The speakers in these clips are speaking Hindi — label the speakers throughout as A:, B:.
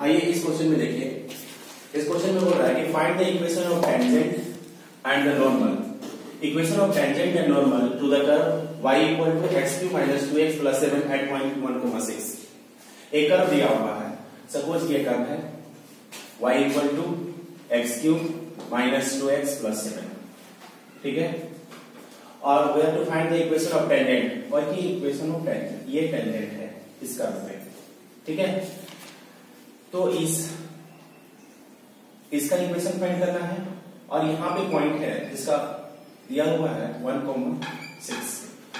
A: आइए इस क्वेश्चन में देखिए। इस क्वेश्चन में बोल रहा है कि find the equation of tangent and the normal equation of tangent and normal to the curve y equal to x cube minus two x plus seven at point one comma six एक कर्व दिया हुआ है। सपोज़ ये कर्व है। y equal to x cube minus two x plus seven ठीक है? और we have to find the equation of tangent और की इक्वेशन ऑफ़ टेंजेंट ये टेंजेंट है इस कर्व में। ठीक है? तो इस, इसका इक्वेशन फाइंड करना है। और यहाँ पे पॉइंट है, जिसका दिया हुआ है one comma six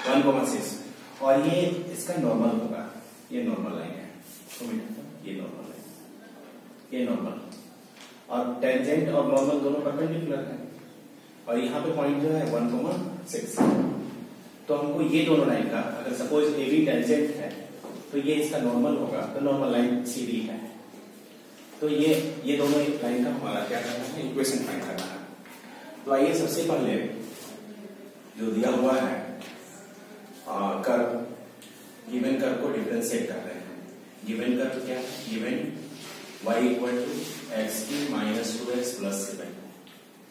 A: one comma six और ये इसका नॉर्मल होगा। ये नॉर्मल लाइन है। तो ये नॉर्मल है ये नॉर्मल और टेंजेंट और नॉर्मल दोनों परपेंडिकुलर है। और यहाँ पे पॉइंट जो है वन कोमा सिक्स तो हमको ये दोनों लाइन का, अगर सपोज़ ए बी टेंजेंट है तो ये इसका नॉर्मल होगा। तो नॉर्मल लाइन CD है। तो ये ये दोनों एक लाइन का हमारा क्या करना है? इक्वेशन फाइंड करना है। तो आइए सबसे पहले जो दिया हुआ है कर्व गिवन कर्व को डिफरेंशिएट कर रहे हैं। गिवन कर्व क्या है? Given y equal to x की minus two x plus seven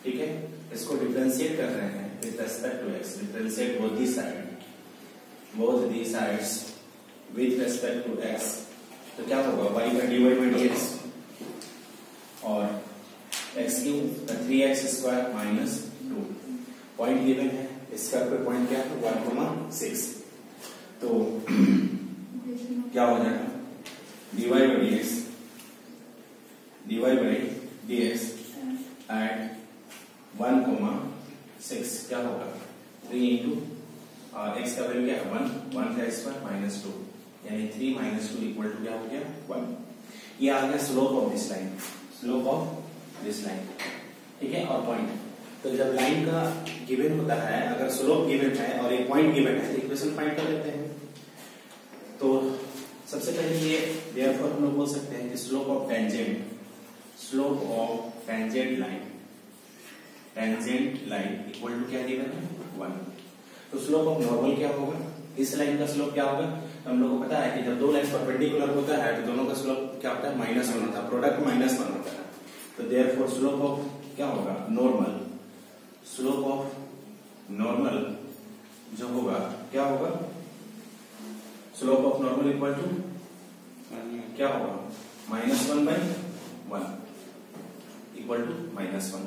A: ठीक है? इसको डिफरेंशिएट कर रहे हैं with respect to x differentiate both the side both the sides with respect to x तो क्या होगा? y का dy बाई डी एक्स और x cube three x square minus two point given है। इसका पे पॉइंट क्या है? वन कोमा सिक्स तो क्या हो जाएगा? D y by d x d y by d x at one comma six क्या होगा? थ्री इंटू एक्स का वैल्यू क्या है? वन वन का स्क्वायर माइनस टू यानी three minus two equal to क्या हो गया? वन ये आ गया slope of this line slope of this line ठीक है, और पॉइंट तो जब लाइन का गिवन होता है, अगर स्लोप गिवन है और एक पॉइंट गिवन है तो इक्वेशन फाइंड कर लेते हैं। तो सबसे पहले ये देयरफॉर हम लोग बोल सकते हैं कि slope of tangent slope of tangent line tangent line equal to क्या गिवन है? वन तो स्लोप ऑफ़ नॉर्मल क्या होगा? इस लाइन का स्लोप क्या होगा? तो हम लोग को पता है कि जब दो लाइन परपेंडिकुलर होता है तो दोनों का स्लोप क्या होता है? माइनस वन होता है प्रोडक्ट माइनस वन होता है। तो देयर फोर स्लोप ऑफ़ क्या होगा? नॉर्मल स्लोप ऑफ़ नॉर्मल जो होगा, क्या होगा? Slope of normal equal to क्या होगा? Minus one by one equal to minus one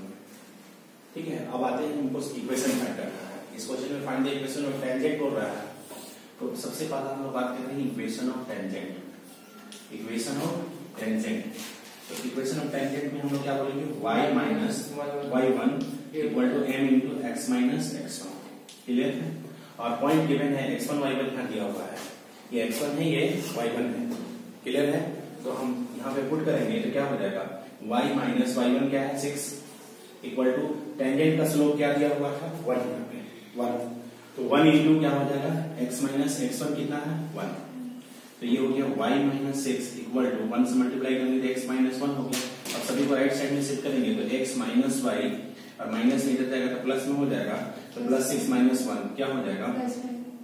A: ठीक है, अब आते हैं हमको इक्वेशन फाइंड करना है इस क्वेश्चन में find the equation of tangent बोल रहा है। तो सबसे पहला हम लोग बात कर रहे हैं equation of tangent equation of tangent equation of tangent में हम लोग क्या बोलेंगे? y minus y one equal to m into x minus x one clear है? और पॉइंट गिवन है एक्स वन वाई वन यहाँ दिया हुआ है? ये एक्स वन है, ये वाई वन है। क्लियर है? तो हम यहाँ पे पुट करेंगे तो क्या हो जाएगा? y माइनस वाई क्या है? सिक्स इक्वल टू टेंजेंट का स्लोप क्या दिया हुआ था? वन वन तो वन इंटू क्या हो जाएगा? x माइनस एक्स कितना है? वन तो ये हो गया y minus six equal to one से मल्टीप्लाई करेंगे तो x माइनस वन हो गया। अब सभी को राइट साइड में शिफ्ट करेंगे तो x माइनस वाई और माइनस में इधर जाएगा तो प्लस में हो जाएगा तो प्लस सिक्स माइनस वन क्या हो जाएगा?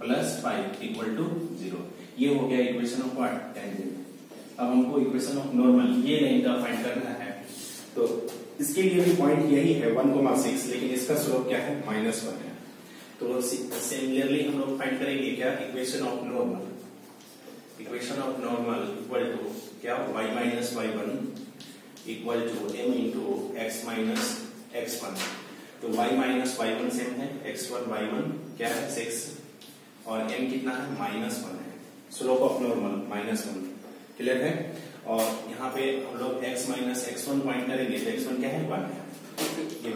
A: Plus five equal to zero ये हो गया इक्वेशन ऑफ़ व्हाट टेंजेंट अब हमको इक्वेशन ऑफ़ नॉर्मल ये लाइन का फाइंड करना है। तो इसके लिए भी पॉइंट यही है वन कोमा सिक्स लेकिन इसका स्लोप क्या है? माइनस वन है। तो सिमिलरली हम लोग फाइंड करेंगे क्या? Equation of normal equation of normal equal to क्या y minus y one equal to m into x minus x one तो y minus y one same है एक्स वन वाई वन क्या है? सिक्स और m कितना है? माइनस वन है. Slope of normal minus one clear है? और यहाँ पे हम लोग x minus x one point करेंगे तो x वन क्या है? वन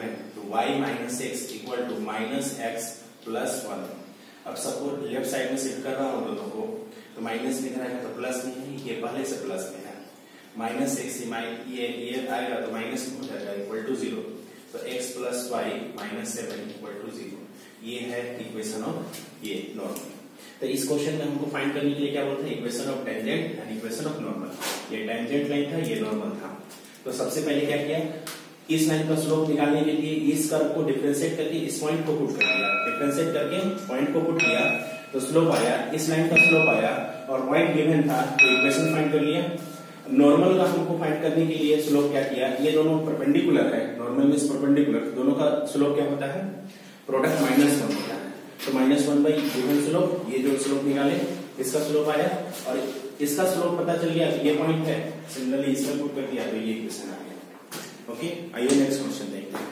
A: है. तो y minus x equal to minus x plus one अब सपोज़ लेफ़्ट साइड में शिफ्ट कर रहा हूँ दोनों को तो माइनस लिख रहा है तो प्लस में है, ये पहले से प्लस में है। माइनस एक्स ये ये आएगा तो माइनस में हो जाएगा इक्वल टू ज़ीरो तो x plus y minus seven equal to zero ये है इक्वेशन ऑफ़ ये नॉर्मल तो इस क्वेश्चन में हमको फाइंड करने के लिए क्या बोलते हैं? Equation of tangent and equation of normal ये टेंजेंट लाइन था, ये नॉर्मल था। तो सबसे पहले क्या किया? इस लाइन का स्लोप निकालने के लिए इस कर्व को डिफरेंशिएट करके इस पॉइंट को पुट कर दिया डिफरेंशिएट करके पॉइंट को पुट किया तो स्लोप आया, इस लाइन का स्लोप आया, और पॉइंट गिवन था तो इक्वेशन फाइंड कर लिया। नॉर्मल का हमको फाइंड करने के लिए स्लोप क्या किया? ये दोनों परपेंडिकुलर है। नॉर्मल मीन परपेंडिकुलर दोनों का स्लोप क्या होता है? प्रोडक्ट माइनस वन होता है। तो minus one by given slope ये जो स्लोप निकाले, इसका स्लोप आया, और इसका स्लोप पता चल गया, ये पॉइंट है। सिमिलरली इसमें पुट कर दिया तो ये इक्वेशन आ गया। Okay, I will next question then.